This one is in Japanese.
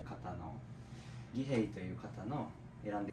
方の義兵という方の選んで。